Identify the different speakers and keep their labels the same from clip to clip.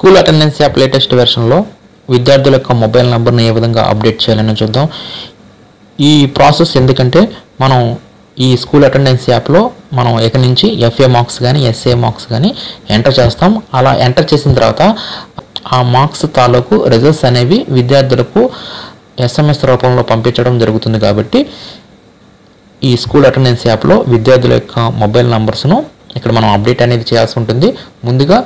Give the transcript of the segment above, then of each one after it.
Speaker 1: School attendance app latest వెర్షన్లో విద్యార్థుల యొక్క మొబైల్ నెంబర్ని ఏ విధంగా అప్డేట్ చేయాలని చూద్దాం. ఈ ప్రాసెస్ ఎందుకంటే మనం ఈ స్కూల్ అటెండెన్స్ యాప్లో మనం ఎక్కడి నుంచి ఎఫ్ఏ మార్క్స్ కానీ ఎస్ఏ మార్క్స్ కానీ ఎంటర్ చేస్తాం. అలా ఎంటర్ చేసిన తర్వాత ఆ మార్క్స్ తాలూకు రిజల్ట్స్ అనేవి విద్యార్థులకు ఎస్ఎంఎస్ రూపంలో పంపించడం జరుగుతుంది కాబట్టి ఈ స్కూల్ అటెండెన్స్ యాప్లో విద్యార్థుల యొక్క మొబైల్ నంబర్స్ను ఇక్కడ మనం అప్డేట్ అనేది చేయాల్సి ఉంటుంది. ముందుగా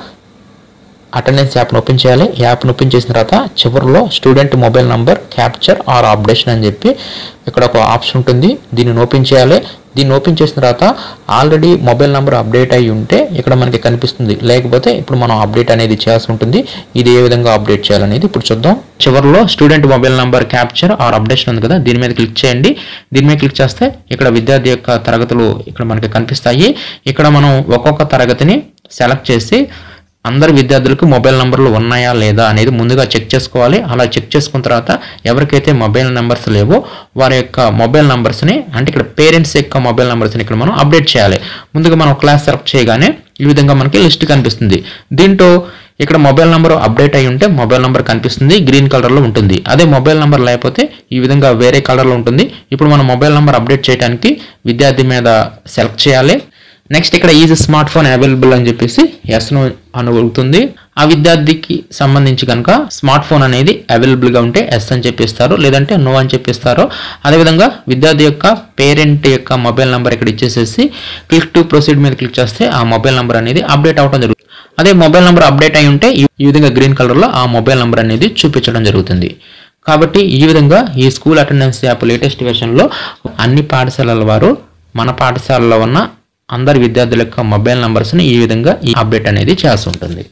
Speaker 1: అటెండెన్స్ యాప్ను ఓపెన్ చేయాలి. యాప్ను ఓపెన్ చేసిన తర్వాత చివరిలో student mobile number capture or updation అని చెప్పి ఇక్కడ ఒక ఆప్షన్ ఉంటుంది. దీన్ని ఓపెన్ చేయాలి. దీన్ని ఓపెన్ చేసిన తర్వాత ఆల్రెడీ మొబైల్ నెంబర్ అప్డేట్ అయి ఉంటే ఇక్కడ మనకి కనిపిస్తుంది. లేకపోతే ఇప్పుడు మనం అప్డేట్ అనేది చేయాల్సి ఉంటుంది. ఇది ఏ విధంగా అప్డేట్ చేయాలనేది ఇప్పుడు చూద్దాం. చివరిలో student mobile number capture or updation ఉంది కదా. దీని మీద క్లిక్ చేయండి. దీని మీద క్లిక్ చేస్తే ఇక్కడ విద్యార్థి యొక్క తరగతులు ఇక్కడ మనకి కనిపిస్తాయి. ఇక్కడ మనం ఒక్కొక్క తరగతిని సెలెక్ట్ చేసి అందరి విద్యార్థులకు మొబైల్ నెంబర్లు ఉన్నాయా లేదా అనేది ముందుగా చెక్ చేసుకోవాలి. అలా చెక్ చేసుకున్న తర్వాత ఎవరికైతే మొబైల్ నెంబర్స్ లేవో వారి యొక్క మొబైల్ నెంబర్స్ని అంటే ఇక్కడ పేరెంట్స్ యొక్క మొబైల్ నెంబర్స్ని ఇక్కడ మనం అప్డేట్ చేయాలి. ముందుగా మనం క్లాస్ సెలెక్ట్ చేయగానే ఈ విధంగా మనకి లిస్ట్ కనిపిస్తుంది. దీంట్లో ఇక్కడ మొబైల్ నెంబర్ అప్డేట్ అయి ఉంటే మొబైల్ నెంబర్ కనిపిస్తుంది గ్రీన్ కలర్లో ఉంటుంది. అదే మొబైల్ నెంబర్ లేకపోతే ఈ విధంగా వేరే కలర్లో ఉంటుంది. ఇప్పుడు మనం మొబైల్ నెంబర్ అప్డేట్ చేయడానికి విద్యార్థి మీద సెలెక్ట్ చేయాలి. నెక్స్ట్ ఇక్కడ ఈజ్ స్మార్ట్ ఫోన్ అవైలబుల్ అని చెప్పేసి ఎస్ను అనగలుగుతుంది ఆ విద్యార్థికి సంబంధించి కనుక స్మార్ట్ ఫోన్ అనేది అవైలబుల్గా ఉంటే ఎస్ అని చెప్పిస్తారు లేదంటే నో అని చెప్పిస్తారు. అదేవిధంగా విద్యార్థి యొక్క పేరెంట్ యొక్క మొబైల్ నెంబర్ ఇక్కడ ఇచ్చేసేసి క్లిక్ టు ప్రొసీడ్ మీద క్లిక్ చేస్తే ఆ మొబైల్ నెంబర్ అనేది అప్డేట్ అవడం జరుగుతుంది. అదే మొబైల్ నెంబర్ అప్డేట్ అయి ఉంటే ఈ- ఈ విధంగా గ్రీన్ కలర్లో ఆ మొబైల్ నెంబర్ అనేది చూపించడం జరుగుతుంది. కాబట్టి ఈ విధంగా ఈ స్కూల్ అటెండెన్స్ యాప్ లేటెస్ట్ వెర్షన్లో అన్ని పాఠశాలల వారు మన పాఠశాలలో ఉన్న అందరి విద్యార్థుల యొక్క మొబైల్ నంబర్స్ని ఈ విధంగా ఈ అప్డేట్ అనేది చేస్తుంటుంది.